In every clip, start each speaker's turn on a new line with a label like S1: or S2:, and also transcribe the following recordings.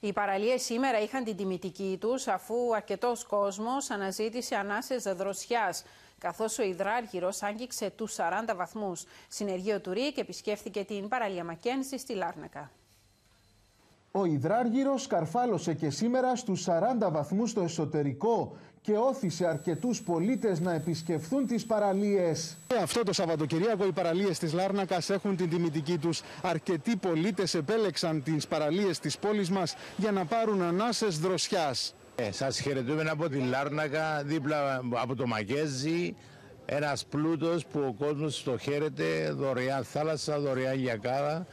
S1: Οι παραλίες σήμερα είχαν την τιμητική τους αφού αρκετός κόσμος αναζήτησε ανάσες δροσιάς καθώς ο υδράργυρος άγγιξε τους 40 βαθμούς. Συνεργείο του ΡΙΚ επισκέφθηκε την παραλία Μακένζη στη Λάρνακα.
S2: Ο υδράργυρος καρφάλωσε και σήμερα στους 40 βαθμούς στο εσωτερικό και όθησε αρκετούς πολίτες να επισκεφθούν τις παραλίες. Αυτό το Σαββατοκυριακό οι παραλίες της Λάρνακας έχουν την τιμητική τους. Αρκετοί πολίτες επέλεξαν τις παραλίες της πόλης μας για να πάρουν ανάσες δροσιάς.
S3: Ε, σας χαιρετούμε από τη Λάρνακα, δίπλα από το Μακέζι. Ένας πλούτος που ο κόσμος το χαίρεται, δωρεάν θάλασσα, δωρεάν γιακάρα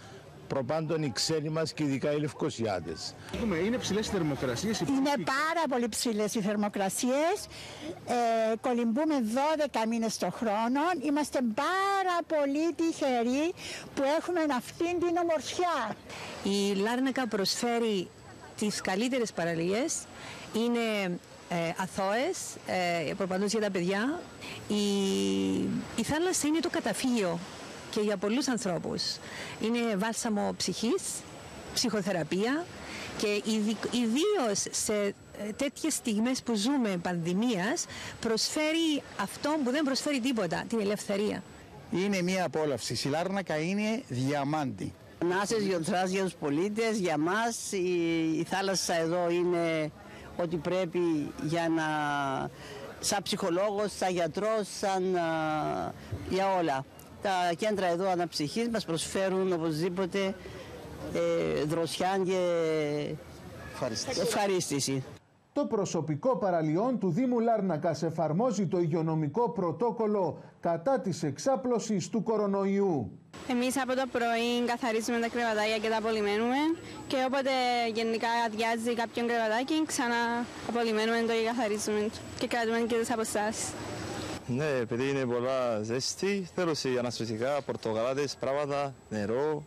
S3: προπάντων οι ξένοι μας και ειδικά οι Λευκοσιάτε.
S2: Είναι ψηλές οι θερμοκρασίες.
S4: Είναι πάρα πολύ ψηλές οι θερμοκρασίες. Ε, κολυμπούμε 12 μήνες το χρόνο. Είμαστε πάρα πολύ τυχεροί που έχουμε αυτήν την ομορφιά.
S5: Η Λάρνακα προσφέρει τις καλύτερες παραλίες. Είναι ε, αθώες, ε, για τα παιδιά. Η, η θάλασσα είναι το καταφύγιο και για πολλούς ανθρώπους. Είναι βάλσαμο ψυχής, ψυχοθεραπεία και ιδίως σε ε, τέτοιες στιγμές που ζούμε πανδημίας προσφέρει αυτό που δεν προσφέρει τίποτα, την ελευθερία.
S6: Είναι μια απόλαυση. Η Λάρνακα είναι διαμάντη.
S7: Νάσες γιορτάς για τους πολίτες, για μας. Η, η θάλασσα εδώ είναι ότι πρέπει για να... σαν ψυχολόγος, σαν γιατρός, σαν για όλα. Τα κέντρα εδώ αναψυχής μας προσφέρουν οπωσδήποτε ε, δροσιά και ευχαρίστηση.
S2: Το προσωπικό παραλιών του Δήμου Λάρνακας εφαρμόζει το υγειονομικό πρωτόκολλο κατά της εξάπλωσης του κορονοϊού.
S8: Εμείς από το πρωί καθαρίζουμε τα κρεβατάκια και τα απολυμμένουμε και όποτε γενικά αδειάζει κάποιον κρεβατάκι ξανά απολυμμένουμε το και καθαρίζουμε και κρατούμε και τις αποστάσεις.
S9: Ναι, επειδή είναι πολλά ζέστη, θέλω σε αναστροφικά, πορτογαλάδες, πράγματα, νερό,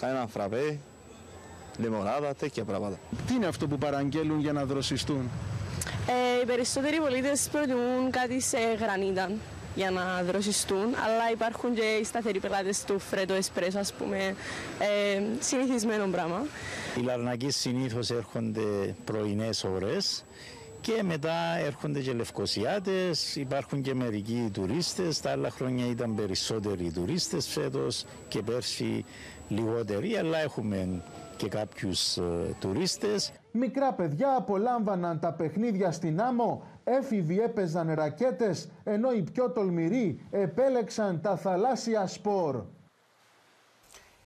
S9: κάνα φραπέ, λεμονάδα, τέτοια πράγματα.
S2: Τι είναι αυτό που παραγγέλουν για να δροσιστούν;
S8: Ε, οι περισσότεροι πολίτες προτιμούν κάτι σε γρανίτα για να δροσιστούν, αλλά υπάρχουν και οι σταθεροί πελάτες του φρέτο εσπρέσο, ας πούμε, ε, συνηθισμένο πράγμα.
S6: Οι Λαρνακοί συνήθως έρχονται πρωινές ώρες και μετά έρχονται και λευκοσιάτες, υπάρχουν και μερικοί τουρίστες, τα άλλα χρόνια ήταν περισσότεροι τουρίστες φέτος και πέρσι λιγότεροι, αλλά έχουμε και κάποιους ε, τουρίστες.
S2: Μικρά παιδιά απολάμβαναν τα παιχνίδια στην άμμο, έφηβοι έπαιζαν ρακέτες, ενώ οι πιο τολμηροί επέλεξαν τα θαλάσσια σπορ.